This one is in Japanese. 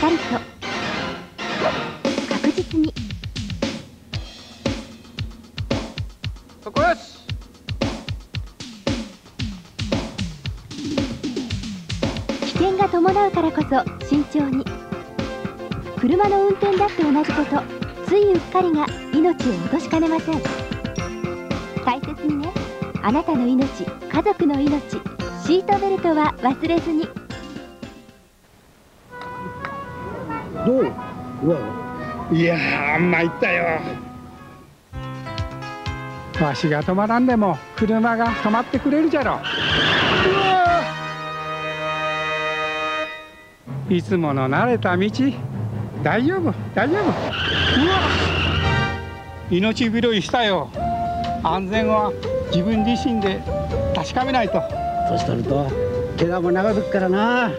かりと。確実に。そこよし。危険が伴うからこそ慎重に。車の運転だって同じこと。ついうっかりが命を落としかねません。大切にね。あなたの命家族の命シートベルトは忘れずにどう？うわ。いやー参ったよ。わしが止まらんでも車が止まってくれるじゃろ。うわ。いつもの慣れた道。大丈夫大丈夫。うわ。命拾いしたよ。安全は自分自身で確かめないと。年取ると怪我も長引くからな